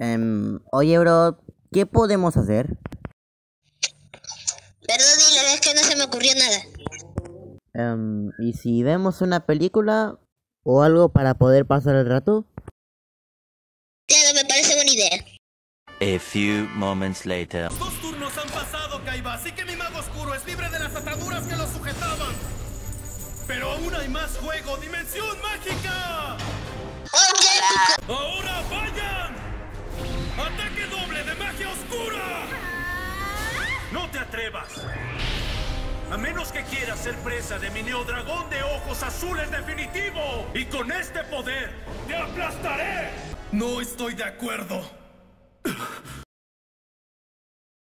Em, oye, bro, ¿qué podemos hacer? Perdón, dile, es que no se me ocurrió nada. Em, ¿Y si vemos una película o algo para poder pasar el rato? Claro, me parece buena idea. A few moments later. Dos turnos han pasado, Kaiba, así que mi mago oscuro es libre de las ataduras que lo sujetaban. Pero aún hay más juego, dimensión mágica. A menos que quieras ser presa de mi neodragón de ojos azules definitivo. Y con este poder, te aplastaré. No estoy de acuerdo.